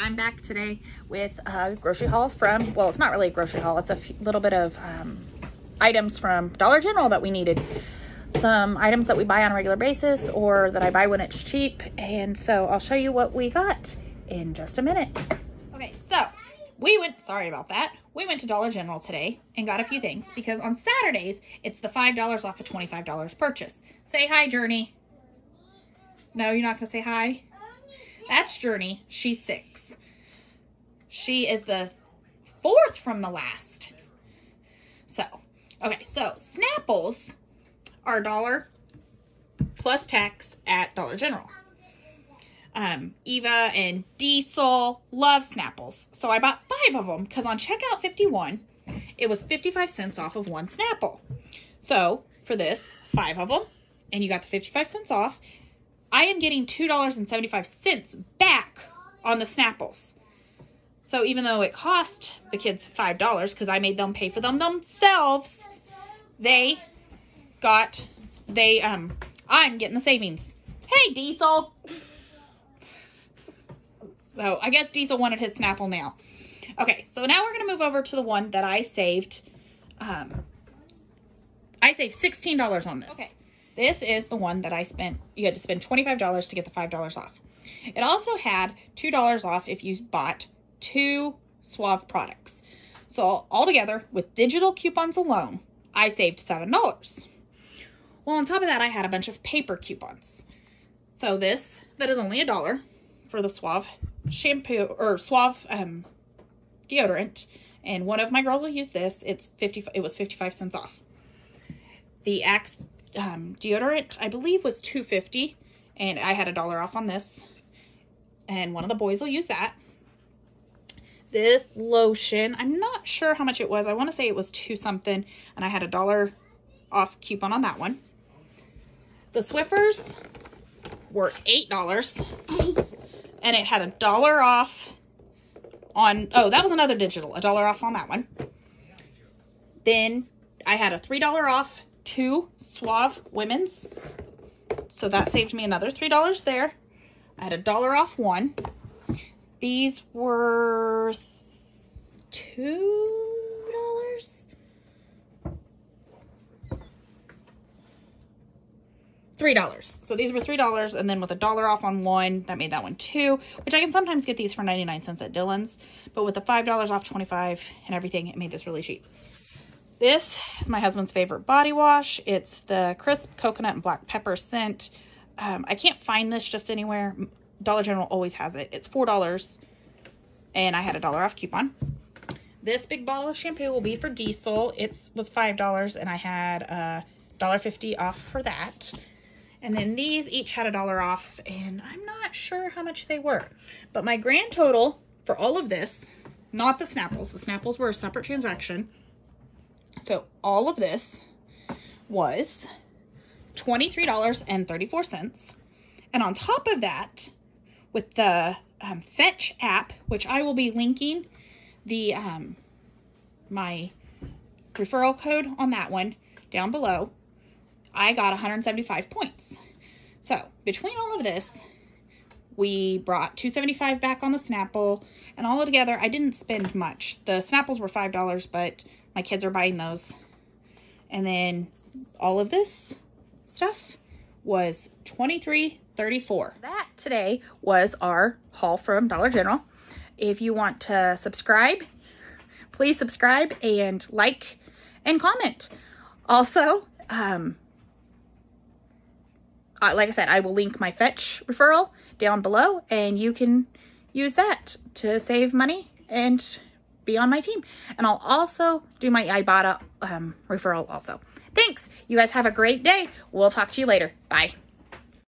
I'm back today with a grocery haul from, well, it's not really a grocery haul. It's a little bit of um, items from Dollar General that we needed. Some items that we buy on a regular basis or that I buy when it's cheap. And so I'll show you what we got in just a minute. Okay, so we went, sorry about that. We went to Dollar General today and got a few things because on Saturdays, it's the $5 off a $25 purchase. Say hi, Journey. No, you're not going to say hi? That's Journey. She's six. She is the fourth from the last. So, okay, so Snapples are dollar plus tax at Dollar General. Um, Eva and Diesel love Snapples. So I bought five of them because on checkout 51, it was 55 cents off of one Snapple. So for this, five of them, and you got the 55 cents off, I am getting $2.75 back on the Snapples. So even though it cost the kids $5 because I made them pay for them themselves, they got, they, um, I'm getting the savings. Hey, Diesel. So I guess Diesel wanted his Snapple now. Okay, so now we're going to move over to the one that I saved. Um, I saved $16 on this. Okay. This is the one that I spent, you had to spend $25 to get the $5 off. It also had $2 off if you bought two Suave products. So altogether, with digital coupons alone, I saved $7. Well, on top of that, I had a bunch of paper coupons. So this, that is only a dollar for the Suave shampoo, or Suave um, deodorant. And one of my girls will use this. It's 50, it was 55 cents off. The Axe um, deodorant, I believe was 250 and I had a dollar off on this. And one of the boys will use that. This lotion, I'm not sure how much it was. I want to say it was two something and I had a dollar off coupon on that one. The Swiffers were $8 and it had a dollar off on, oh, that was another digital, a dollar off on that one. Then I had a $3 off two Suave Women's. So that saved me another $3 there. I had a dollar off one. These were two dollars. Three dollars. So these were three dollars, and then with a dollar off on one, that made that one two. Which I can sometimes get these for 99 cents at Dillon's, but with the five dollars off 25 and everything, it made this really cheap. This is my husband's favorite body wash. It's the crisp coconut and black pepper scent. Um, I can't find this just anywhere. Dollar General always has it. It's $4 and I had a dollar off coupon. This big bottle of shampoo will be for Diesel. It was $5 and I had a $1.50 off for that. And then these each had a dollar off and I'm not sure how much they were. But my grand total for all of this, not the Snapples, the Snapples were a separate transaction, so all of this was $23.34. And on top of that, with the um, Fetch app, which I will be linking the um, my referral code on that one down below, I got 175 points. So between all of this, we brought 275 back on the Snapple, and all together, I didn't spend much. The Snapples were $5, but my kids are buying those. And then all of this stuff was $23.34. That today was our haul from Dollar General. If you want to subscribe, please subscribe and like and comment. Also, um, uh, like I said, I will link my Fetch referral down below and you can use that to save money and be on my team. And I'll also do my Ibotta um, referral also. Thanks. You guys have a great day. We'll talk to you later. Bye.